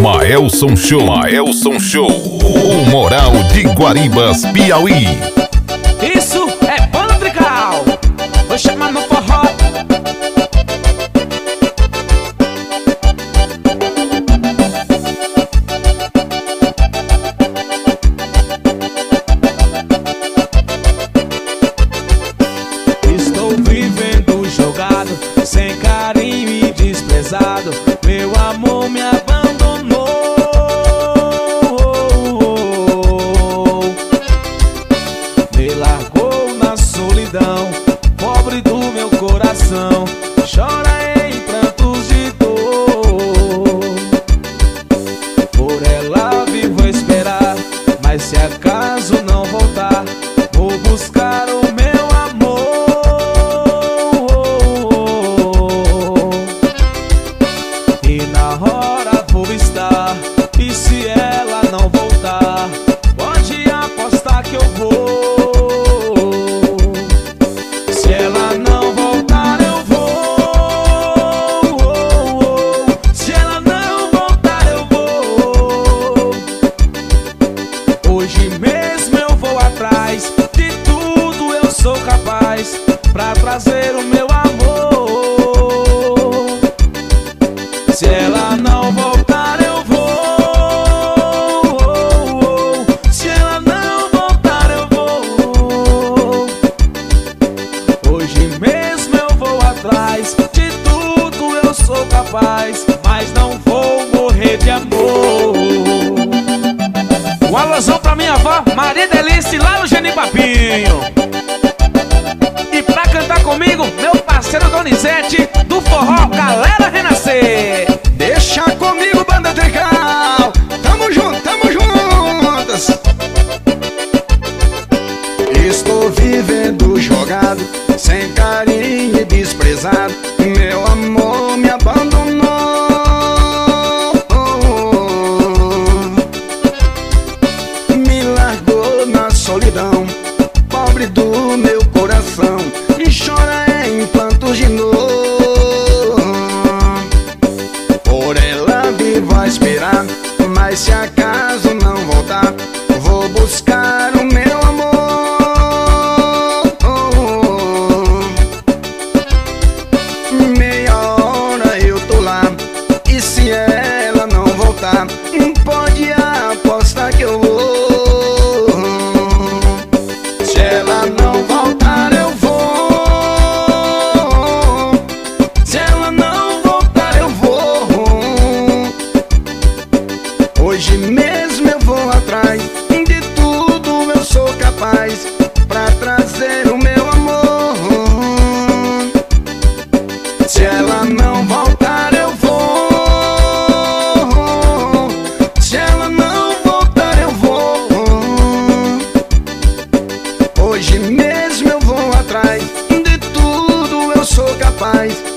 Maelson Show. Maelson Show. O Moral de Guaribas, Piauí. Isso é banda. Vou chamar no forró. Estou vivendo jogado, sem carinho e desprezado. Meu amor me coração. Chora em prantos de dor. Por ela vivo a esperar, mas se acaso não voltar, vou buscar o meu amor. E na hora vou estar. E se ela não voltar, pode apostar que eu vou. Capaz, mas não vou morrer de amor. Um alusão pra minha avó, Maria Delice, lá no Genipapinho. E pra cantar comigo, meu parceiro Donizete, do forró Meia hora eu tô lá, e se ela não voltar, pode apostar que eu vou. Se ela não voltar, eu vou. Se ela não voltar, eu vou. Hoje mesmo eu vou Hoje